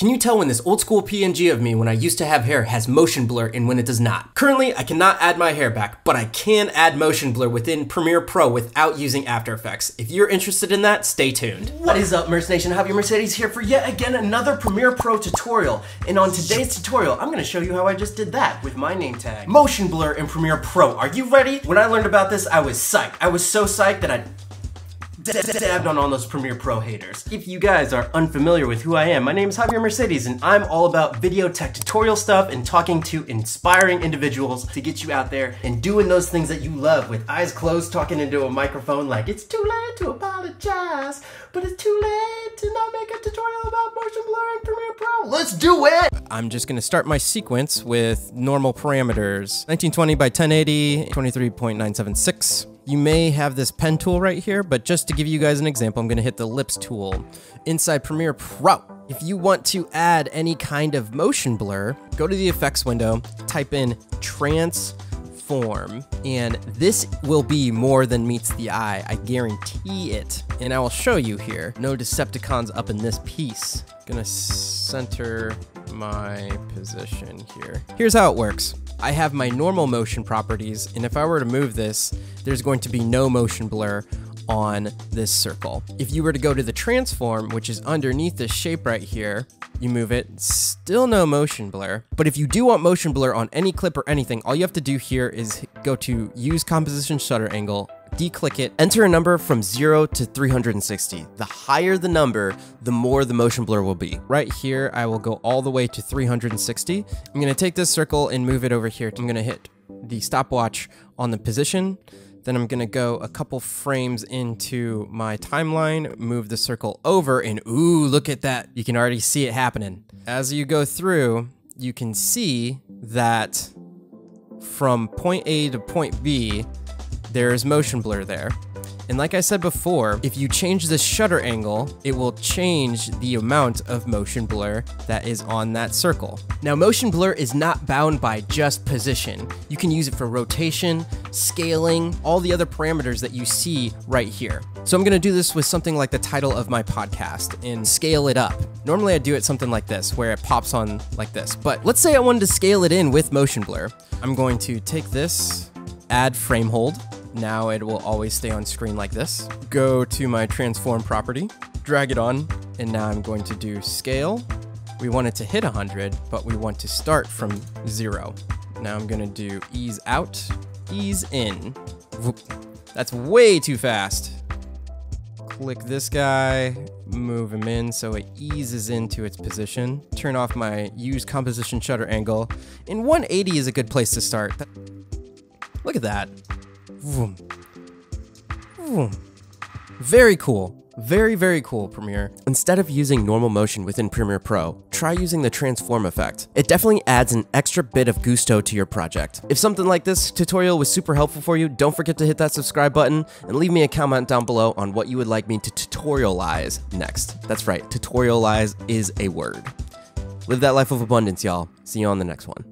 Can you tell when this old school PNG of me when I used to have hair has motion blur and when it does not? Currently, I cannot add my hair back, but I can add motion blur within Premiere Pro without using After Effects. If you're interested in that, stay tuned. What is up, Merce Nation? Javier Mercedes here for yet again another Premiere Pro tutorial. And on today's tutorial, I'm gonna show you how I just did that with my name tag. Motion blur in Premiere Pro. Are you ready? When I learned about this, I was psyched. I was so psyched that I dabbed on all those Premiere Pro haters. If you guys are unfamiliar with who I am, my name is Javier Mercedes and I'm all about video tech tutorial stuff and talking to inspiring individuals to get you out there and doing those things that you love with eyes closed talking into a microphone like it's too late to apologize, but it's too late to not make a tutorial about motion blur in Premiere Pro. Let's do it! I'm just gonna start my sequence with normal parameters. 1920 by 1080, 23.976. You may have this pen tool right here, but just to give you guys an example, I'm gonna hit the ellipse tool inside Premiere Pro. If you want to add any kind of motion blur, go to the effects window, type in transform, and this will be more than meets the eye. I guarantee it. And I will show you here. No Decepticons up in this piece. Gonna center my position here. Here's how it works. I have my normal motion properties, and if I were to move this, there's going to be no motion blur on this circle. If you were to go to the transform, which is underneath this shape right here, you move it, still no motion blur. But if you do want motion blur on any clip or anything, all you have to do here is go to use composition shutter angle, declick it, enter a number from 0 to 360. The higher the number, the more the motion blur will be. Right here, I will go all the way to 360. I'm gonna take this circle and move it over here. I'm gonna hit the stopwatch on the position, then I'm gonna go a couple frames into my timeline, move the circle over, and ooh, look at that. You can already see it happening. As you go through, you can see that from point A to point B, there is motion blur there. And like I said before, if you change the shutter angle, it will change the amount of motion blur that is on that circle. Now motion blur is not bound by just position. You can use it for rotation, scaling, all the other parameters that you see right here. So I'm gonna do this with something like the title of my podcast and scale it up. Normally I do it something like this, where it pops on like this. But let's say I wanted to scale it in with motion blur. I'm going to take this, add frame hold, now it will always stay on screen like this. Go to my transform property, drag it on, and now I'm going to do scale. We want it to hit 100, but we want to start from zero. Now I'm gonna do ease out, ease in. That's way too fast. Click this guy, move him in so it eases into its position. Turn off my use composition shutter angle. And 180 is a good place to start. Look at that. Vroom. Vroom. Very cool. Very, very cool, Premiere. Instead of using normal motion within Premiere Pro, try using the transform effect. It definitely adds an extra bit of gusto to your project. If something like this tutorial was super helpful for you, don't forget to hit that subscribe button and leave me a comment down below on what you would like me to tutorialize next. That's right, tutorialize is a word. Live that life of abundance, y'all. See you on the next one.